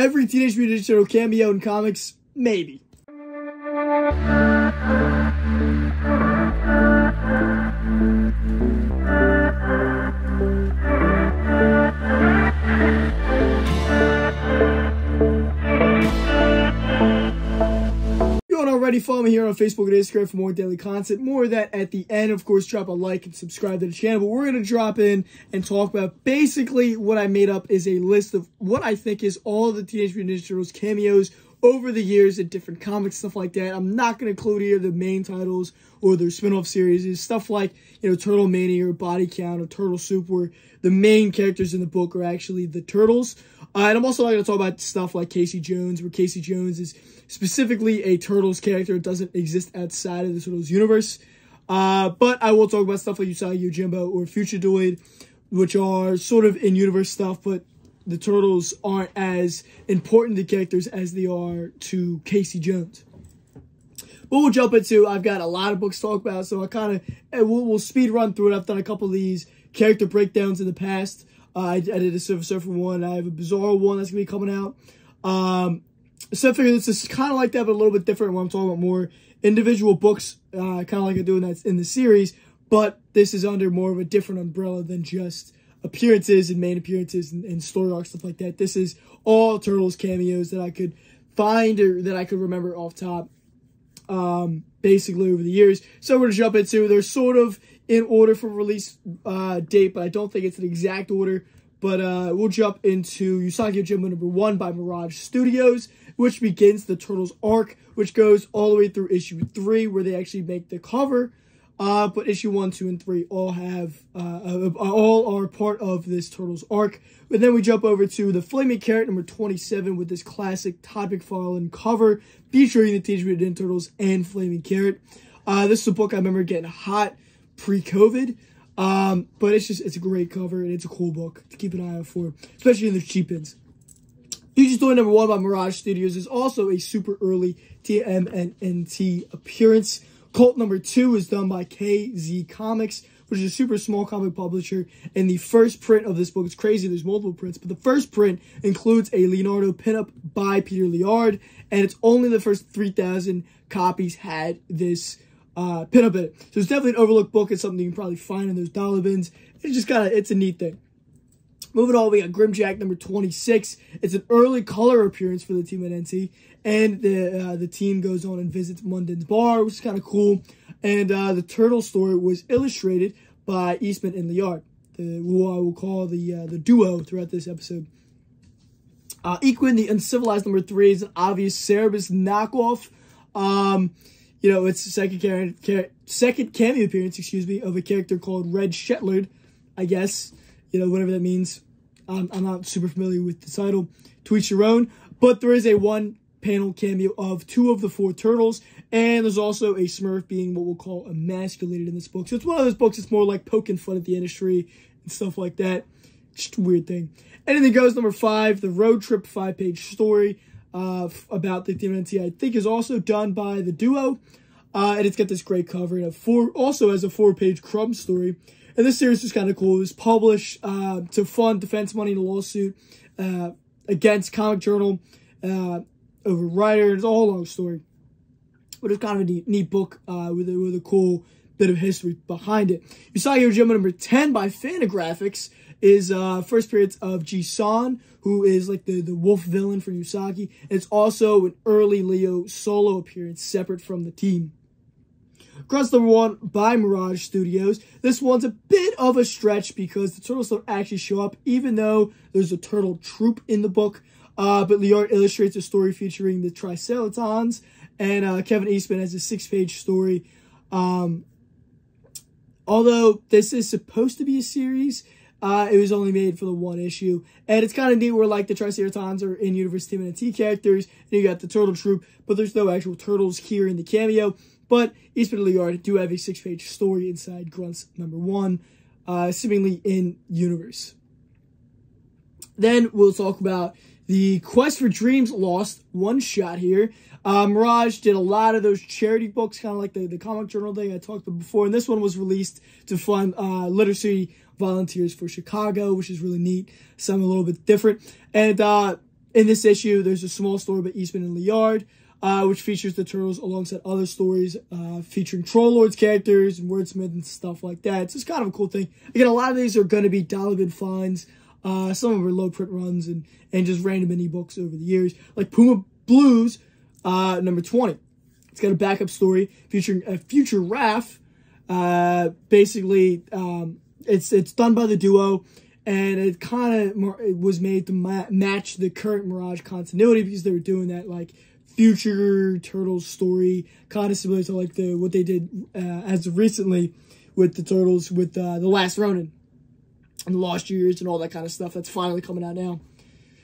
every Teenage Mutant Ninja Turtle cameo in comics? Maybe. Follow me here on Facebook and Instagram for more daily content. More of that at the end. Of course, drop a like and subscribe to the channel. But we're going to drop in and talk about basically what I made up is a list of what I think is all the Teenage Mutant Ninja Turtles cameos over the years in different comics, stuff like that. I'm not going to include here the main titles or their spin-off series. stuff like, you know, Turtle Mania or Body Count or Turtle Soup where the main characters in the book are actually the Turtles. Uh, and I'm also not going to talk about stuff like Casey Jones where Casey Jones is specifically a Turtles character. It doesn't exist outside of the Turtles universe. Uh, but I will talk about stuff like Usagi Yojimbo or Fugitoid, which are sort of in-universe stuff, but the Turtles aren't as important to characters as they are to Casey Jones. But we'll jump into, I've got a lot of books to talk about, so I kind of, we'll, we'll, speed run through it. I've done a couple of these character breakdowns in the past. Uh, I, did a Silver Surfer one. I have a Bizarro one that's going to be coming out. Um, so I figure this is kind of like that, but a little bit different when I'm talking about more individual books, uh, kind of like I do in, that, in the series. But this is under more of a different umbrella than just appearances and main appearances and, and story arcs, stuff like that. This is all Turtles cameos that I could find or that I could remember off top, um, basically over the years. So we're going to jump into, they're sort of in order for release uh, date, but I don't think it's an exact order. But uh, we'll jump into Usagi Yojimbo number one by Mirage Studios, which begins the Turtles arc, which goes all the way through issue three, where they actually make the cover uh, but issue one, two, and three all have uh, uh, all are part of this Turtles arc. But then we jump over to the Flaming Carrot number 27 with this classic Todd McFarlane cover featuring the Teenage Mutant Ninja Turtles and Flaming Carrot. Uh, this is a book I remember getting hot pre-COVID. Um, but it's just, it's a great cover and it's a cool book to keep an eye out for, especially in the cheap ins. Fugitoid number one by Mirage Studios is also a super early TMNT appearance. Cult number two is done by KZ Comics, which is a super small comic publisher. And the first print of this book is crazy. There's multiple prints, but the first print includes a Leonardo pinup by Peter Laird. and it's only the first 3,000 copies had this uh, pinup in it. So it's definitely an overlooked book. It's something you can probably find in those dollar bins. It's just kind of, it's a neat thing. Moving on, we got Grimjack number 26. It's an early color appearance for the team at NC, And the uh, the team goes on and visits Munden's bar, which is kind of cool. And uh, the turtle story was illustrated by Eastman and Laird, the, who I will call the uh, the duo throughout this episode. Uh, Equine, the Uncivilized number three, is an obvious Cerebus knockoff. Um, you know, it's second, second cameo appearance, excuse me, of a character called Red Shetland, I guess you know, whatever that means. Um, I'm not super familiar with the title. Tweet your own. But there is a one panel cameo of two of the four turtles, and there's also a Smurf being what we'll call emasculated in this book. So it's one of those books that's more like poking fun at the industry and stuff like that. Just a weird thing. Anything goes number five, the road trip five page story uh, about the TMNT, I think is also done by the duo. Uh, and it's got this great cover and a four, also has a four page Crumb story. And this series is kind of cool. It was published uh, to fund defense money in a lawsuit uh, against Comic Journal uh, over writer. It's a whole long story. But it's kind of a neat, neat book uh, with, a, with a cool bit of history behind it. Usagi Yojimbo number 10 by Fantagraphics is uh, first appearance of Jei-San, who is like the, the wolf villain for Usagi. It's also an early Leo solo appearance separate from the team. Cross number one by Mirage Studios. This one's a bit of a stretch because the turtles don't actually show up, even though there's a turtle troop in the book. Uh, but Laird illustrates a story featuring the Triceratons, and uh, Kevin Eastman has a six-page story. Um, although this is supposed to be a series, uh, it was only made for the one issue. And it's kind of neat where, like, the Triceratons are in Universe TMNT characters, and you got the Turtle Troop, but there's no actual turtles here in the cameo. But Eastman and Laird do have a six-page story inside Grunts number one, uh, seemingly in universe. Then we'll talk about the Quest for Dreams Lost one shot here. Uh, Mirage did a lot of those charity books, kind of like the, the comic journal thing I talked about before. And this one was released to fund uh, literacy volunteers for Chicago, which is really neat. Something a little bit different. And uh, in this issue, there's a small story by Eastman and Laird, uh, which features the Turtles alongside other stories uh, featuring Troll Lords characters and Wordsmith and stuff like that. So it's kind of a cool thing. Again, a lot of these are going to be dollar bin finds. Uh, some of them are low print runs and, and just random indie books over the years. Like Puma Blues, uh, number 20. It's got a backup story featuring a future Raph. Uh, basically, um, it's it's done by the duo, and it kind of was made to ma match the current Mirage continuity because they were doing that like future Turtles story, kind of similar to like the what they did uh, as recently with the Turtles with uh, the Last Ronin and the Lost Years and all that kind of stuff. That's finally coming out now.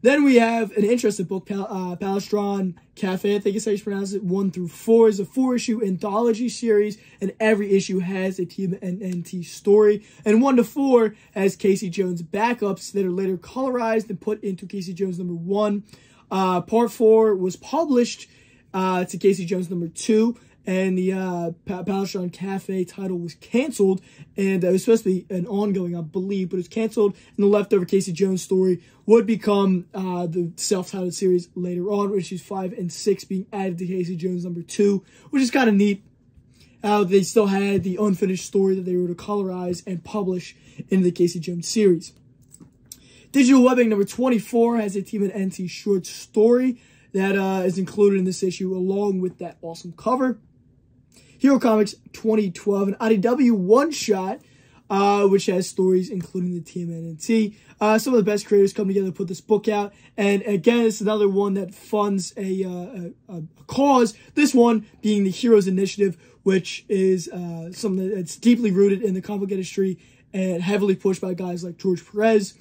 Then we have an interesting book, Pal uh, Palestron Cafe, I think is how you pronounce it, 1 through 4 is a four-issue anthology series, and every issue has a TMNT story. And 1 to 4 has Casey Jones backups that are later colorized and put into Casey Jones number 1. Uh, part 4 was published uh, to Casey Jones number 2, and the uh, Palestron Cafe title was canceled, and it was supposed to be an ongoing, I believe, but it's canceled. And the leftover Casey Jones story would become uh, the self-titled series later on, issues five and six being added to Casey Jones number two, which is kind of neat. Uh, they still had the unfinished story that they were to colorize and publish in the Casey Jones series. Digital Webbing number 24 has a Team and NT short story that uh, is included in this issue along with that awesome cover. Hero Comics 2012, an IDW one-shot, uh, which has stories including the TMNT. Uh, some of the best creators come together to put this book out. And again, it's another one that funds a, uh, a, a, cause. This one being the Heroes Initiative, which is uh, something that's deeply rooted in the comic industry and heavily pushed by guys like George Perez.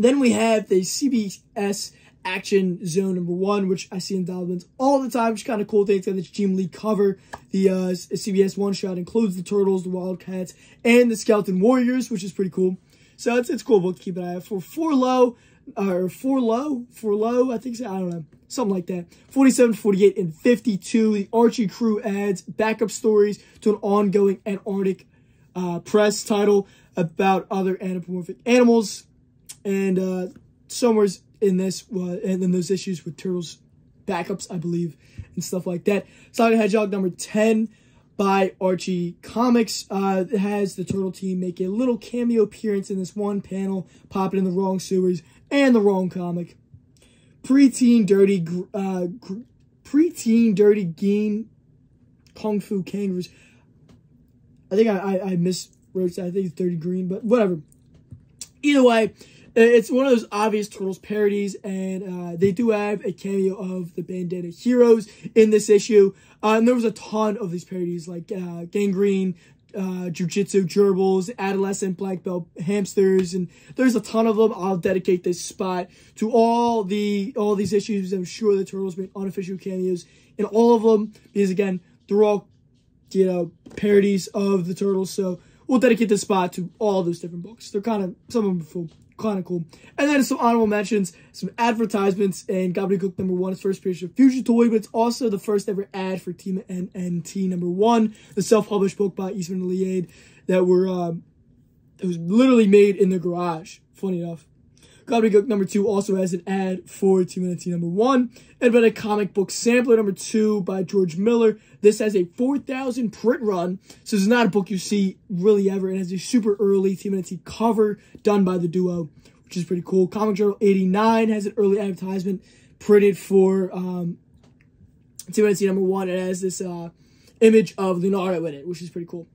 Then we have the CBS Action Zone number one, which I see in developments all the time, which kind of cool. Things got this Jim Lee cover. The uh, CBS one shot includes the Turtles, the Wildcats, and the Skeleton Warriors, which is pretty cool. So it's it's cool book to keep an eye out for. Four low, or four low, four low, I think so. I don't know. Something like that. 47, 48, and 52. The Archie crew adds backup stories to an ongoing Antarctic uh, press title about other anthropomorphic animals. And uh, somewhere's in this uh, and then those issues with Turtles backups, I believe, and stuff like that. Sonic Hedgehog number 10 by Archie Comics. Uh, has the Turtle team make a little cameo appearance in this one panel, popping in the wrong sewers and the wrong comic. Preteen Dirty, uh, Preteen Dirty Geen Kung Fu Kangaroos. I think I, I, I miswrote I think it's Dirty Green, but whatever. Either way, it's one of those obvious Turtles parodies, and uh, they do have a cameo of the Bandana Heroes in this issue. Uh, and there was a ton of these parodies, like uh, Gangrene, uh, Jujitsu Gerbils, Adolescent Black Belt Hamsters, and there's a ton of them. I'll dedicate this spot to all the all these issues. I'm sure the Turtles made unofficial cameos in all of them because again, they're all you know parodies of the Turtles. So we'll dedicate this spot to all those different books. They're kind of some of them kind of cool. And then some honorable mentions, some advertisements, and Gobbledygook number one is first appearance of Fugitoid, but it's also the first ever ad for Team NNT number one, the self-published book by Eastman and Laird that were, um, it was literally made in the garage, funny enough. Gobbledygook number two also has an ad for Team NNT number one, and then a comic book sampler number two by George Miller. This has a 4,000 print run, so it's not a book you see really ever. It has a super early Team NNT cover done by the duo, which is pretty cool. Comic Journal 89 has an early advertisement printed for um, Team NNT number one. It has this uh, image of Leonardo in it, which is pretty cool.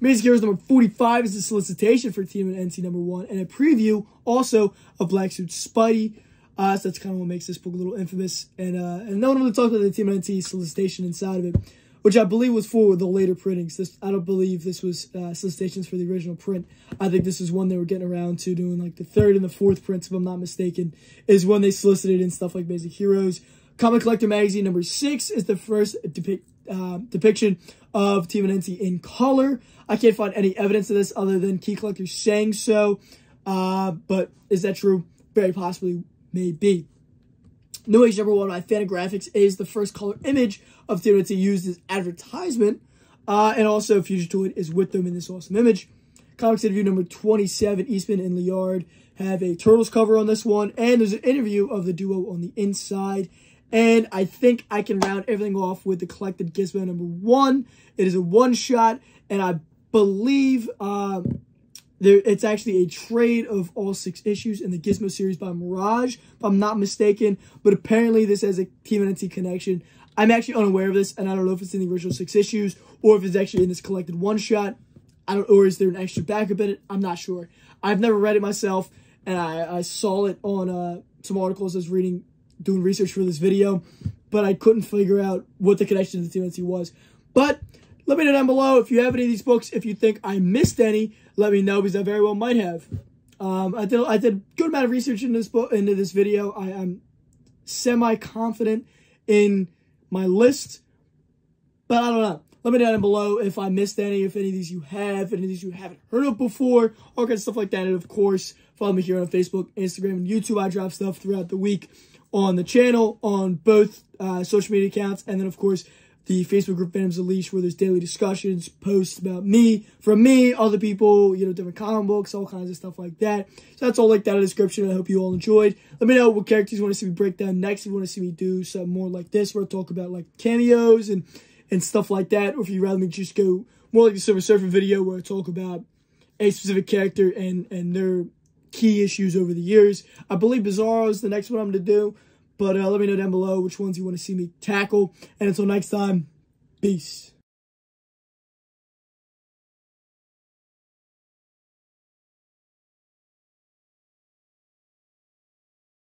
Amazing Heroes number 45 is a solicitation for Team NT number 1 and a preview also of Black Suit Spidey. Uh, so that's kind of what makes this book a little infamous. And uh, and no one really talked about the Team NT solicitation inside of it, which I believe was for the later printings. This I don't believe this was uh, solicitations for the original print. I think this is one they were getting around to doing like the third and the fourth prints, if I'm not mistaken, is when they solicited in stuff like Basic Heroes. Comic Collector Magazine number 6 is the first depict, uh, depiction of NT in color. I can't find any evidence of this other than Key Collector saying so. Uh, but is that true? Very possibly, maybe. New Age number one by Fantagraphics is the first color image of TMNT used as advertisement. Uh, and also Toy is with them in this awesome image. Comics interview number 27, Eastman and Laird have a Turtles cover on this one, and there's an interview of the duo on the inside. And I think I can round everything off with the collected Gizmo number one. It is a one shot, and I believe um, there, it's actually a trade of all six issues in the Gizmo series by Mirage, if I'm not mistaken. But apparently, this has a TMNT connection. I'm actually unaware of this, and I don't know if it's in the original six issues or if it's actually in this collected one shot. I don't, or is there an extra backup in it? I'm not sure. I've never read it myself, and I, I saw it on uh, some articles I was reading doing research for this video, but I couldn't figure out what the connection to TMNT was. But let me know down below if you have any of these books. If you think I missed any, let me know because I very well might have. Um, I did I did a good amount of research into this book into this video. I am semi confident in my list, but I don't know. Let me know down below if I missed any, if any of these you have, any of these you haven't heard of before, all kinds of stuff like that. And of course, follow me here on Facebook, Instagram, and YouTube. I drop stuff throughout the week on the channel, on both uh, social media accounts, and then, of course, the Facebook group Fandoms Unleashed, where there's daily discussions, posts about me, from me, other people, you know, different comic books, all kinds of stuff like that. So that's all like that in the description. I hope you all enjoyed. Let me know what characters you want to see me break down next. If you want to see me do something more like this, where I talk about like cameos and, and stuff like that, or if you'd rather me just go more like a Silver Surfer video where I talk about a specific character and, and their key issues over the years. I believe Bizarro is the next one I'm going to do. But uh, let me know down below which ones you want to see me tackle. And until next time, peace.